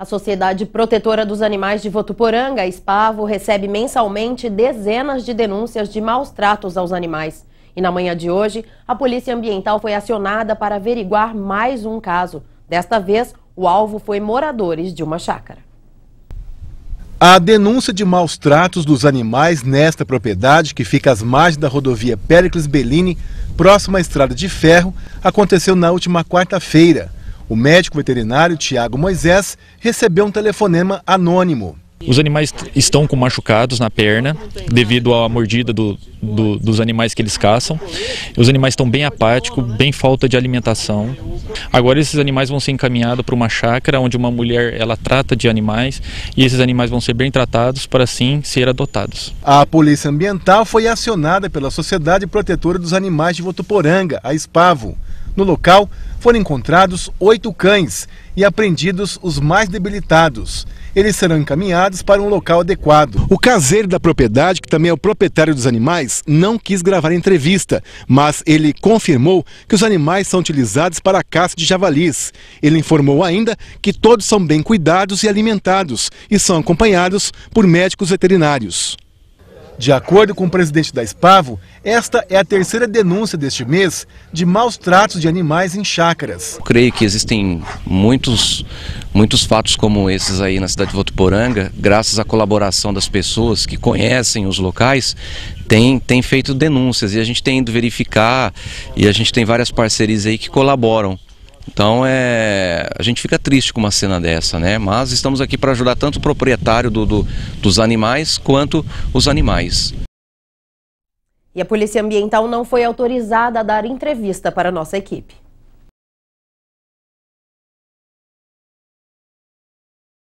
A Sociedade Protetora dos Animais de Votuporanga, Espavo, recebe mensalmente dezenas de denúncias de maus tratos aos animais. E na manhã de hoje, a Polícia Ambiental foi acionada para averiguar mais um caso. Desta vez, o alvo foi moradores de uma chácara. A denúncia de maus tratos dos animais nesta propriedade, que fica às margens da rodovia Péricles Bellini, próxima à estrada de ferro, aconteceu na última quarta-feira. O médico veterinário Tiago Moisés recebeu um telefonema anônimo. Os animais estão com machucados na perna devido à mordida do, do, dos animais que eles caçam. Os animais estão bem apáticos, bem falta de alimentação. Agora esses animais vão ser encaminhados para uma chácara onde uma mulher ela trata de animais e esses animais vão ser bem tratados para assim ser adotados. A Polícia Ambiental foi acionada pela Sociedade Protetora dos Animais de Votuporanga, a SPAVO. No local foram encontrados oito cães e apreendidos os mais debilitados. Eles serão encaminhados para um local adequado. O caseiro da propriedade, que também é o proprietário dos animais, não quis gravar a entrevista, mas ele confirmou que os animais são utilizados para a caça de javalis. Ele informou ainda que todos são bem cuidados e alimentados e são acompanhados por médicos veterinários. De acordo com o presidente da Espavo, esta é a terceira denúncia deste mês de maus tratos de animais em chácaras. Eu creio que existem muitos, muitos fatos como esses aí na cidade de Votuporanga, graças à colaboração das pessoas que conhecem os locais, tem, tem feito denúncias e a gente tem ido verificar e a gente tem várias parcerias aí que colaboram. Então é, a gente fica triste com uma cena dessa, né? Mas estamos aqui para ajudar tanto o proprietário do, do, dos animais quanto os animais. E a Polícia Ambiental não foi autorizada a dar entrevista para nossa equipe.